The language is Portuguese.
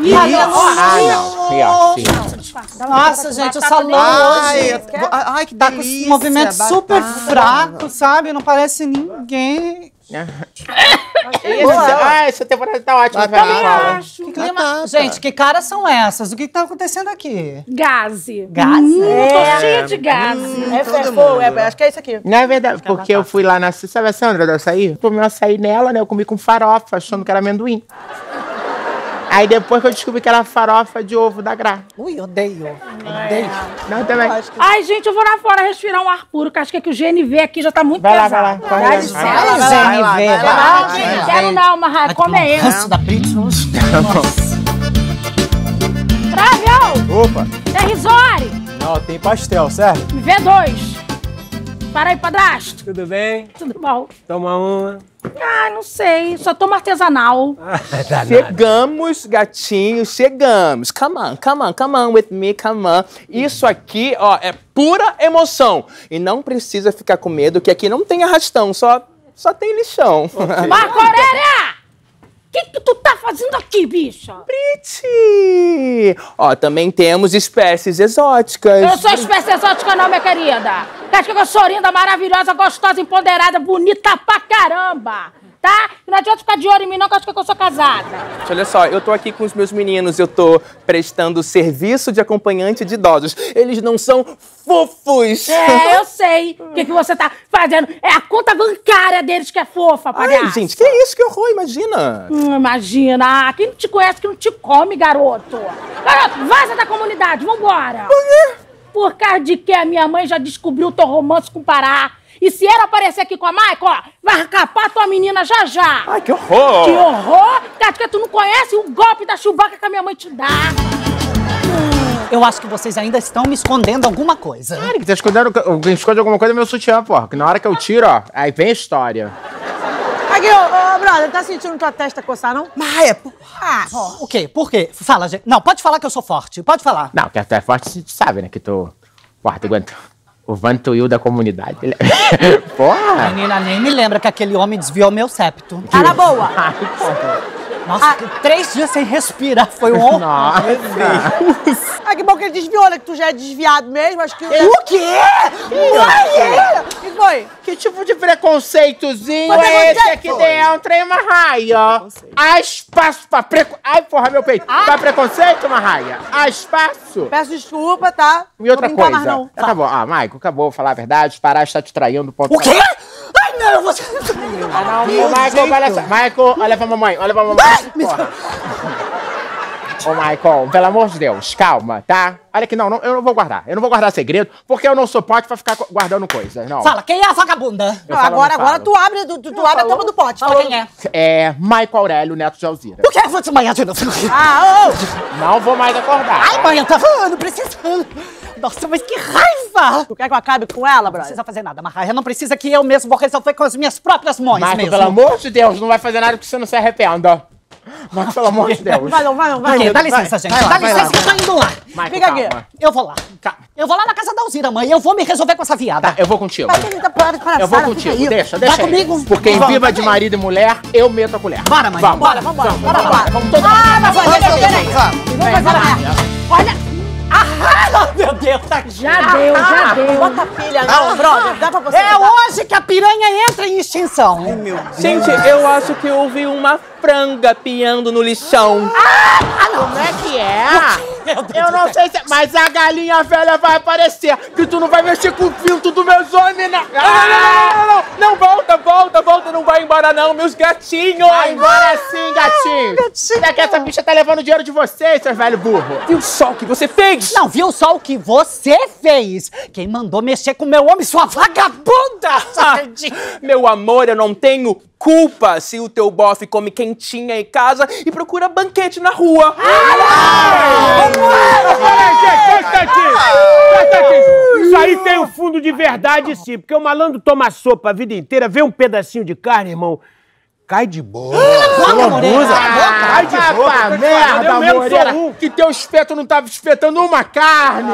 Ih, Ali, ó. Ah, não. Nossa, gente, o salão Ai, hoje ai, que tá com delícia. movimento super batata. fraco, sabe? Não parece ninguém. Ah, essa temporada tá ótima, velho. Acho. Que clima- Batata. Gente, que caras são essas? O que, tá acontecendo aqui? Gaze. Gaze? Tô cheia de gaze. É, Todo é, é, acho que é isso aqui. Não é verdade, porque eu fui lá na. Sabe a Sandra do açaí? Tomei um açaí nela, né? Eu comi com farofa, achando que era amendoim. Aí depois que eu descobri que era farofa de ovo da Gra. Ui, odeio. Odeio. Não, também. Ai, gente, eu vou lá fora respirar um ar puro, que acho que, é que o GNV aqui já tá muito Vai lá, pesado. vai lá, corre Dá lá. Vai Ai, lá, vai lá, GNV, vai lá, vai. vai quero não, mas que aí. ranço da Britney. Traveu! Opa! É risore! Não, tem pastel, certo? Me vê dois. Para aí, padrasto. Tudo bem? Tudo bom? Toma uma. Ah, não sei. Só tomo artesanal. Chegamos, gatinhos, chegamos. Come on, come on, come on with me, come on. Isso aqui, ó, é pura emoção. E não precisa ficar com medo, que aqui não tem arrastão, só, só tem lixão. Marco Aurélia! O que, que tu aqui, bicha? Pretty! Ó, também temos espécies exóticas. Eu sou espécie exótica não, minha querida. Acho que eu sou linda, maravilhosa, gostosa, empoderada, bonita pra caramba. Tá? Não adianta ficar de olho em mim não, que eu acho que eu sou casada. Olha só, eu tô aqui com os meus meninos, eu tô prestando serviço de acompanhante de idosos. Eles não são fofos. É, eu sei. O que, que você tá fazendo? É a conta bancária deles que é fofa, palhaço. Ai, gente, que isso? Que horror, imagina. Hum, imagina. Quem não te conhece que não te come, garoto. Garoto, vaza da comunidade, vambora. Por quê? Por causa de que a minha mãe já descobriu o teu romance com o Pará. E se ela aparecer aqui com a Maica, ó, vai capar tua menina já já. Ai, que horror. Que horror! Cara, que tu não conhece o golpe da Chewbacca que a minha mãe te dá. Eu acho que vocês ainda estão me escondendo alguma coisa. Cara, que tá escondendo. Alguém esconde alguma coisa é meu sutiã, porra. Que na hora que eu tiro, ó, aí vem a história. Aqui, ô, ô, brother, tá sentindo tua testa coçar, não? Maia, ah, o quê? Por quê? Fala, gente. Não, pode falar que eu sou forte. Pode falar. Não, que tu é forte, você sabe, né? Que tu. Porra, tu aguenta. O Vantuil da comunidade. Porra! Menina, nem me lembra que aquele homem desviou meu septo. Tá na boa. Ai. Nossa, que três dias sem respirar foi um honra. Nossa! Ah, que bom que ele desviou, né? Que tu já é desviado mesmo, acho que... O quê? O que foi? Que tipo de preconceitozinho Mas é esse preconceito aqui dentro, hein, Marraia? Há espaço pra preco... Ai, porra, meu peito. Pra preconceito, Marraia? Há espaço? Peço desculpa, tá? E outra brincar coisa. mais, não. Acabou. Ah, Maico, acabou. Vou falar a verdade. Parar está te traindo. Ponto O quê? Ai, não, você... Ah, não, Michael, olha só. Michael, olha pra mamãe, olha pra mamãe. Porra. Ô, Michael, pelo amor de Deus, calma, tá? Olha aqui, não, não, eu não vou guardar. Eu não vou guardar segredo, porque eu não sou pote pra ficar guardando coisa, não. Fala, quem é a vagabunda? Eu Não, falo, agora, eu não agora falo. tu abre, tu, tu, abre a tampa do pote. Fala quem é. É Michael Aurélio, neto de Alzira. O que é que você manhã de novo? Ah, ô, ô. Não vou mais acordar. Ai, mãe, eu tava falando, precisando. Nossa, mas que raiva! Tu quer que eu acabe com ela, Não brother? precisa fazer nada, Marraia. Não precisa que eu mesmo vou resolver com as minhas próprias mãos Michael, mesmo. pelo amor de Deus, não vai fazer nada que você não se arrependa. Michael, pelo amor de Deus. Vai, não, vai, não, vai. Ok, não. dá licença, gente. Vai lá, dá vai licença lá. que eu tô indo lá. Michael, Fica aqui. calma. Eu vou lá. Calma. Eu vou lá na casa da Alzira, mãe. Eu vou me resolver com essa viada. Tá, eu vou contigo. Vai, querida, para, para, Eu vou Sara, contigo, deixa, deixa Vai aí. comigo. Porque em Vamos, Viva vai de. Marido e Mulher, eu meto a colher. Bora, mãe. Vamos. Bora, vambora, bora, Vamos, bora. vamos todo Ah, mas olha, peraí. Vamos. Vamos fazer a Olha. Ah, meu Deus, tá Já deu, já deu. Bota pilha, não, brother. Dá pra você. É dá. hoje que a piranha entra em extinção. Gente, eu acho que houve uma franga piando no lixão. Como é que é? Eu não sei se. Mas a galinha velha vai aparecer. Que tu não vai mexer com o pinto dos meus homens, né? Não, não, não, não, não, não, volta, volta, volta, não vai embora não, meus gatinhos. Vai embora sim, gatinho. Será que essa bicha tá levando dinheiro de vocês, seus velho burro? Viu só o que você fez? Não viu só o que você fez? Quem mandou mexer com meu homem, sua vagabunda! Ah, meu amor, eu não tenho culpa se o teu bofe come quentinha em casa e procura banquete na rua. Isso aí tem um fundo de verdade, sim. Porque o malandro toma sopa a vida inteira, vê um pedacinho de carne, irmão. Cai de boa. Olha, Moreira, Cai de Ah, boa. merda, eu mesmo sou um. que teu espeto não tava espetando uma carne.